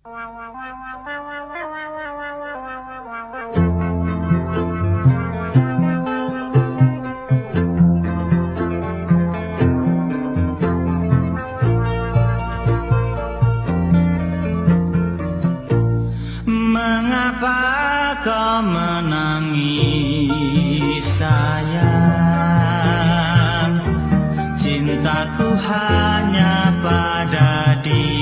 Mengapa kau menangis sayang? Cintaku hanya pada dirimu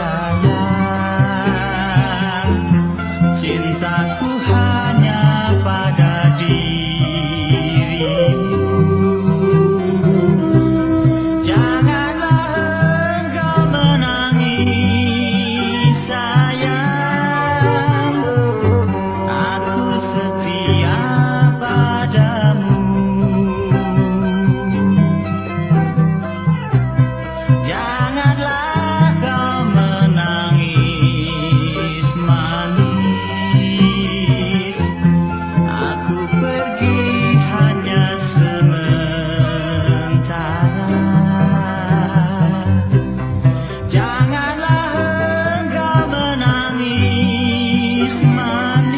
percaya man